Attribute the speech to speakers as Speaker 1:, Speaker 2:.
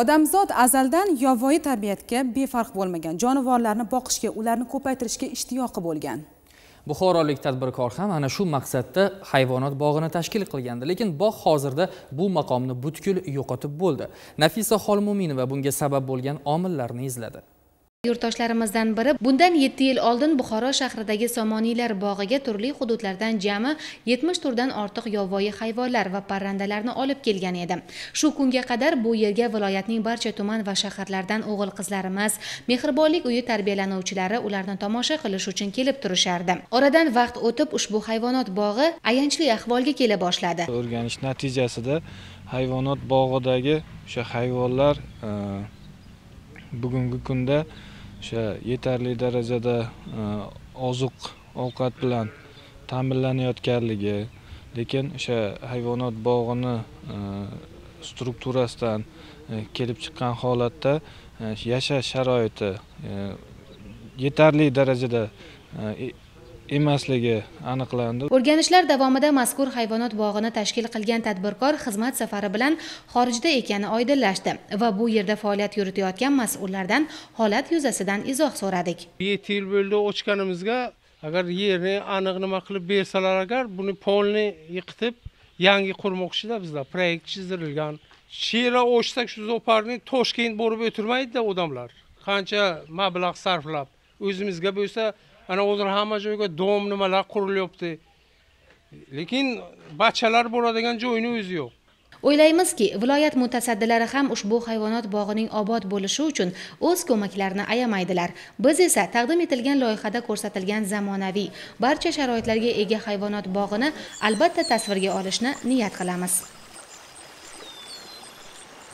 Speaker 1: odamzod azaldan yovvoyi tabiatga befarq bo'lmagan jonivorlarni boqishga ularni ko'paytirishga ishtiyoqi bo'lgan.
Speaker 2: Buxorolik tadbirkor ham ana shu maqsadda hayvonot bog'ini tashkil qilgandi. Lekin bog' hozirda bu maqomni butkul yo'qotib bo'ldi. Nafisa xolmo'minova bunga sabab bo'lgan omillarni izladi.
Speaker 3: Yurtdoshlarimizdan biri bundan 7 yil oldin buxoro shahridagi somoniylar bog'iga turli hududlardan jami 70 turdan ortiq yovvoyi hayvonlar va parrandalarni olib kelgan edi. Shu kunga qadar bu yerga viloyatning barcha tuman va shaharlardan o'g'il qizlarimiz mehribonlik uyi tarbiyalanuvchilari ularni tomosha qilish uchun kelib turishardi. Oradan vaqt o'tib ushbu hayvonot bog'i ayanchli ahvolga kela boshladi.
Speaker 4: O'rganish natijasida hayvonot bog'idagi o'sha hayvonlar e, bugungi kunda o'sha yetarli darajada e, oziq ovqat bilan ta'minlanayotganligi lekin o'sha hayvonot bog'ini e, strukturasidan e, kelib chiqqan holatda yashash sharoiti yetarli darajada emasligi aniqlandi.
Speaker 3: O'rganishlar davomida mazkur hayvonot bog'ini tashkil qilgan tadbirkor xizmat safari bilan xorijda ekani oydinlashdi va bu yerda faoliyat yuritayotgan mas'ullardan holat yuzasidan izoh so'radik.
Speaker 5: Yetti yil bo'ldi ochganimizga agar yerni aniq nima qilib bersalar agar buni polni yiqitib yangi qurmoqchida bizda proyekt chizdirilgan. Shera ochsak shu zooparkni toshkent borib o'tirmaydida odamlar. Qancha mablag' sarflab o'zimizga bo'lsa ana hozir hamma joyga dom nimalar qurilyapti. Lekin bachchalar boradigan joyni o'zi yo'q.
Speaker 3: O'ylaymizki viloyat mutasaddilari ham ushbu hayvonot bog'ining obod bo'lishi uchun o'z ko'maklarini ayamaydilar biz esa taqdim etilgan loyihada ko'rsatilgan zamonaviy barcha sharoitlarga ega hayvonot bog'ini albatta tasvirga olishni niyat qilamiz.